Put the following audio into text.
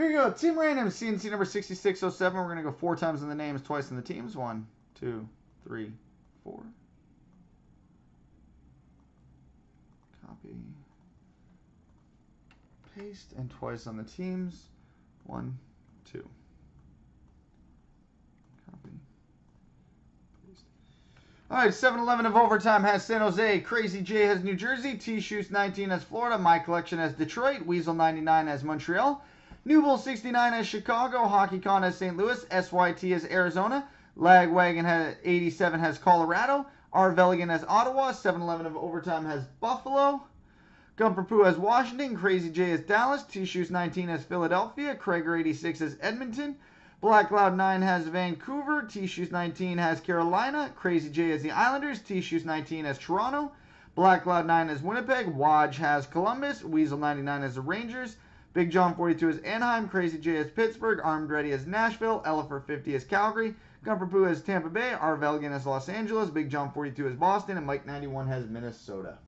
Here you go. Team random CNC number 6607. We're going to go four times in the names, twice in the teams. One, two, three, four. Copy. Paste. And twice on the teams. One, two. Copy. Paste. All right, 7-Eleven of overtime has San Jose. Crazy J has New Jersey. T-Shoes 19 has Florida. My Collection has Detroit. Weasel 99 has Montreal. New Bull 69 as Chicago. Hockey Con has St. Louis. SYT as Arizona. Lagwagon has 87 has Colorado. R. Veligan has Ottawa. 7-Eleven of overtime has Buffalo. Gumper Poo has Washington. Crazy J has Dallas. T-Shoes 19 has Philadelphia. Krager 86 has Edmonton. Black Cloud 9 has Vancouver. T-Shoes 19 has Carolina. Crazy J has the Islanders. T-Shoes 19 has Toronto. Black Cloud 9 has Winnipeg. Waj has Columbus. Weasel 99 has the Rangers. Big John 42 is Anaheim. Crazy J has Pittsburgh. Armed Ready has Nashville. Elephant 50 is Calgary. Gumper Poo has Tampa Bay. R. Veligan has Los Angeles. Big John 42 is Boston. And Mike 91 has Minnesota.